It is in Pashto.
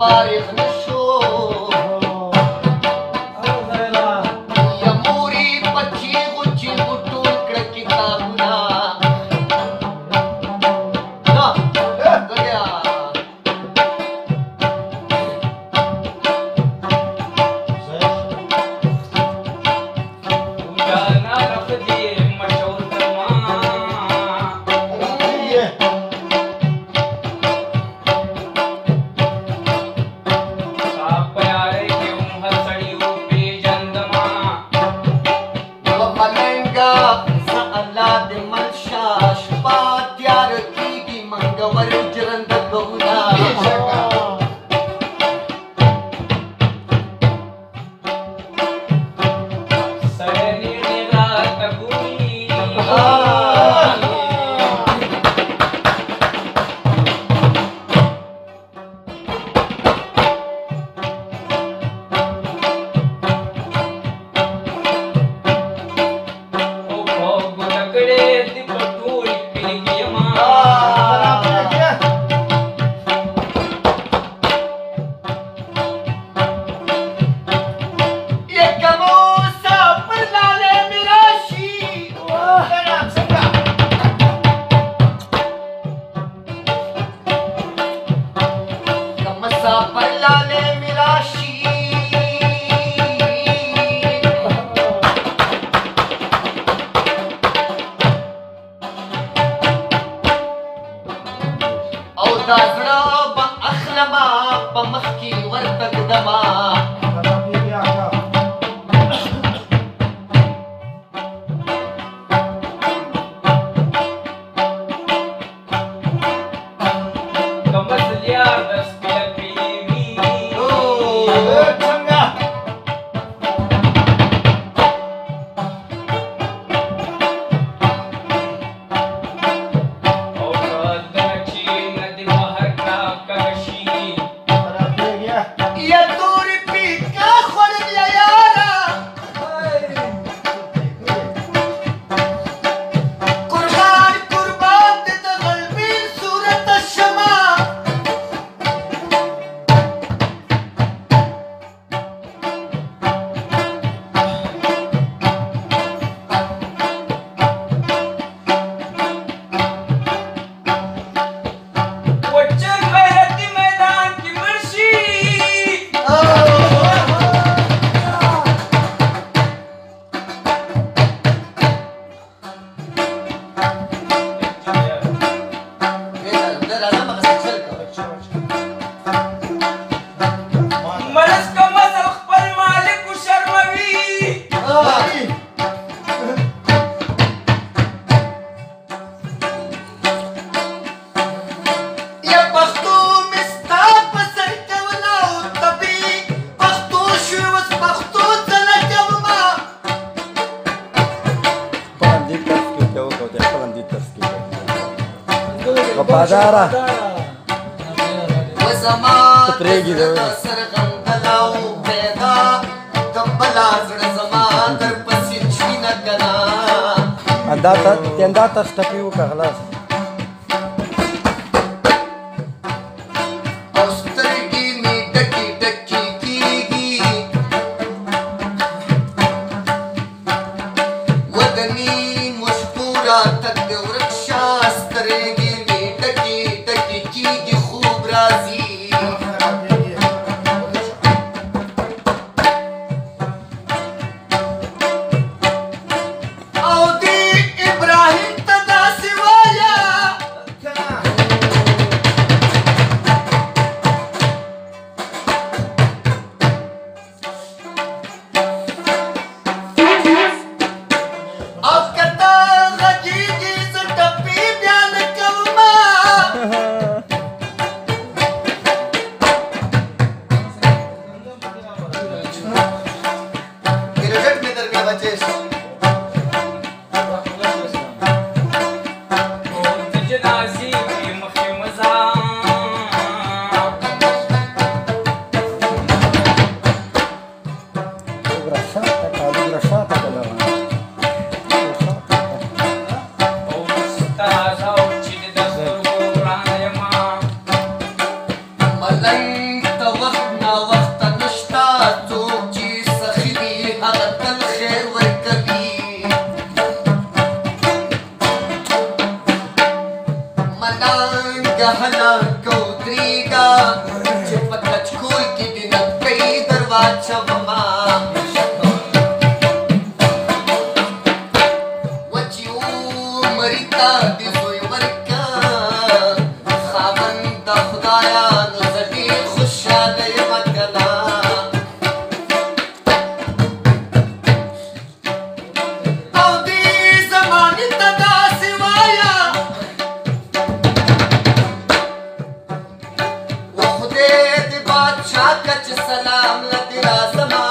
Paris. पर دا زړه په اخلمه په مخ کې ورته دما وفادارا وزما تپریږي دا سرغم دلاو پیدا کمبلا زړه زما تر پسې چینه کنا اندا ته تندا ته سټپیو کغلاس اوس cut your salam, let